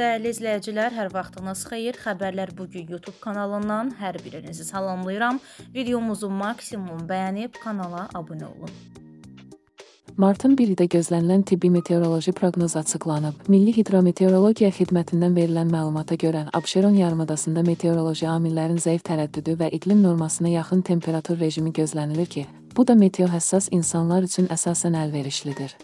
Dəyərli izləyicilər, hər vaxtınız xeyir. Xəbərlər bu gün YouTube kanalından hər birinizi salamlayıram. Videomuzu maksimum bəyənib kanala abunə olun. Martın 1-də gözlənilən tibbi meteoroloji proqnoz açıqlanıb. Milli Hidrometeorologiya Xidmətindən verilən məlumata görə, Abşeron yarımadasında meteoroloji amillərin zəif tərəddüdü və iqlim normasına yaxın temperatur rejimi gözlənilir ki, bu da meteohəssas insanlar üçün əsasən əlverişlidir.